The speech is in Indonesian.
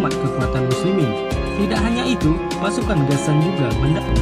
umat kekuatan muslimin. Tidak hanya itu, pasukan Gasan juga mendapat